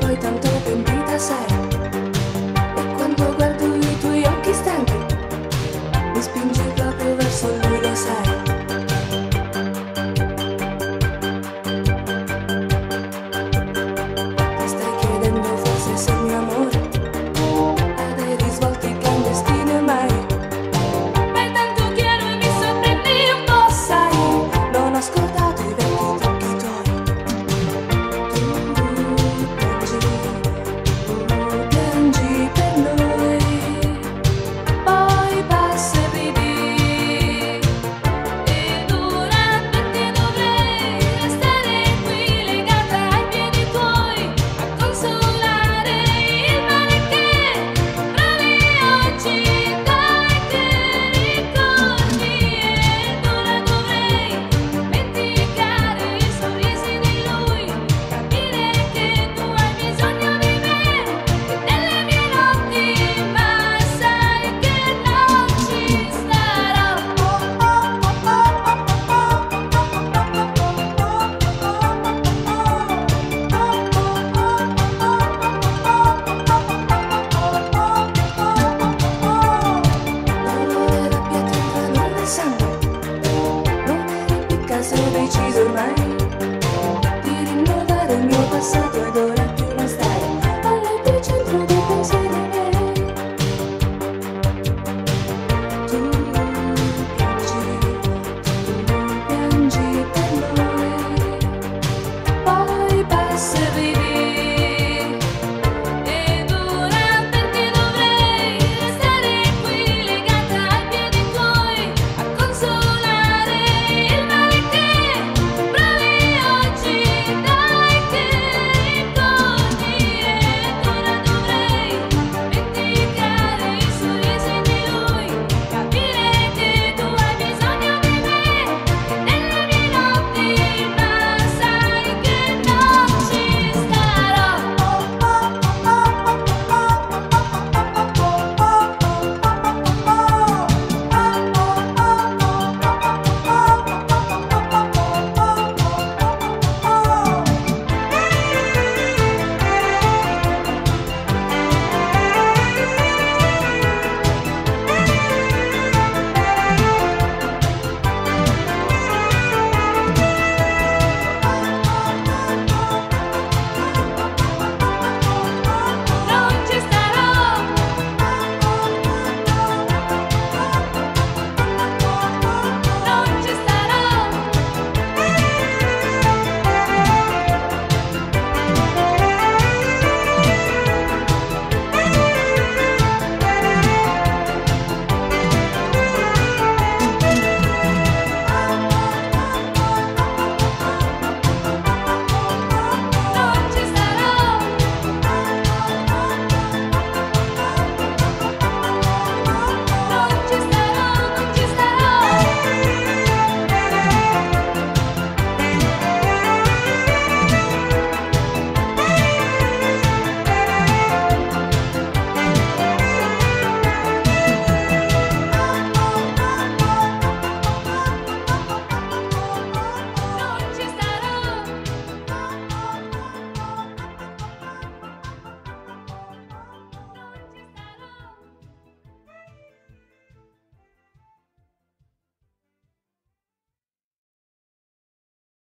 poi tanto pentita sei